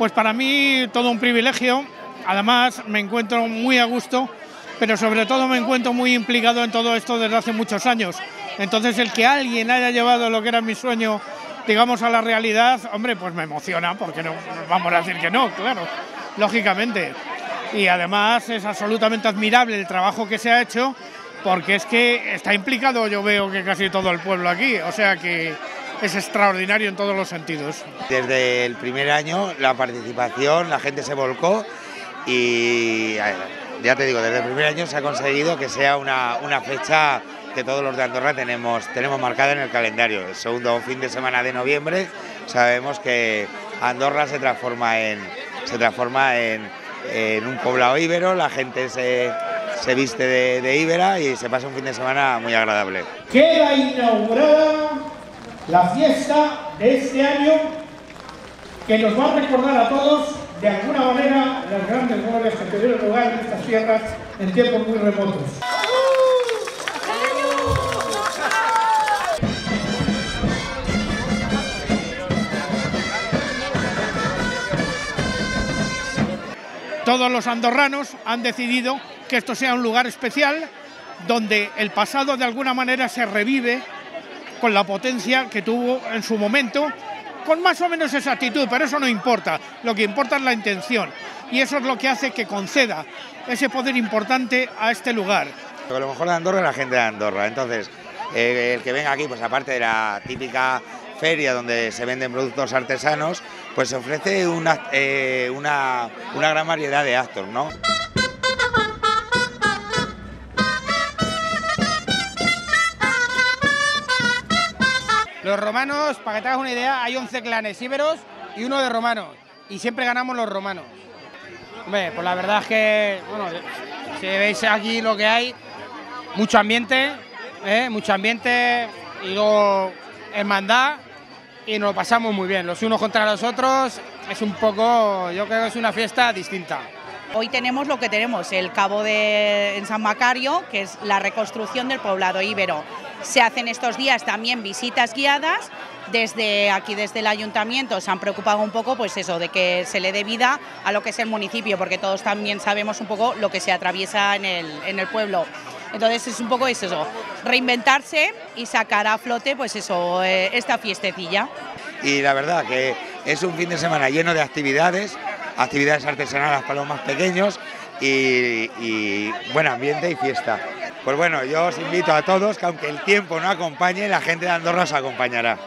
Pues para mí todo un privilegio, además me encuentro muy a gusto, pero sobre todo me encuentro muy implicado en todo esto desde hace muchos años. Entonces el que alguien haya llevado lo que era mi sueño, digamos, a la realidad, hombre, pues me emociona, porque no vamos a decir que no, claro, lógicamente. Y además es absolutamente admirable el trabajo que se ha hecho, porque es que está implicado, yo veo que casi todo el pueblo aquí, o sea que es extraordinario en todos los sentidos. Desde el primer año la participación, la gente se volcó y ya te digo, desde el primer año se ha conseguido que sea una, fecha que todos los de Andorra tenemos, tenemos marcada en el calendario. El segundo fin de semana de noviembre sabemos que Andorra se transforma en, se transforma en, un poblado íbero, la gente se, viste de, de íbera y se pasa un fin de semana muy agradable. Queda inaugurada la fiesta de este año que nos va a recordar a todos de alguna manera las grandes glorias que tuvieron lugar en estas tierras en tiempos muy remotos. Todos los andorranos han decidido que esto sea un lugar especial donde el pasado de alguna manera se revive con la potencia que tuvo en su momento, con más o menos esa actitud, pero eso no importa, lo que importa es la intención y eso es lo que hace que conceda ese poder importante a este lugar. Lo mejor de Andorra es la gente de Andorra, entonces eh, el que venga aquí, pues aparte de la típica feria donde se venden productos artesanos, pues se ofrece una, eh, una gran variedad de actos, ¿no? Los romanos, para que te hagas una idea, hay 11 clanes íberos y uno de romanos. Y siempre ganamos los romanos. Hombre, pues la verdad es que, bueno, si veis aquí lo que hay, mucho ambiente, ¿eh? mucho ambiente y luego hermandad y nos pasamos muy bien. Los unos contra los otros es un poco, yo creo que es una fiesta distinta. Hoy tenemos lo que tenemos, el Cabo de en San Macario, que es la reconstrucción del poblado íbero. Se hacen estos días también visitas guiadas. Desde aquí, desde el ayuntamiento, se han preocupado un poco, pues eso, de que se le dé vida a lo que es el municipio, porque todos también sabemos un poco lo que se atraviesa en el, en el pueblo. Entonces es un poco eso, reinventarse y sacar a flote, pues eso, eh, esta fiestecilla. Y la verdad que es un fin de semana lleno de actividades, actividades artesanales para los más pequeños y, y buen ambiente y fiesta. Pues bueno, yo os invito a todos que aunque el tiempo no acompañe, la gente de Andorra os acompañará.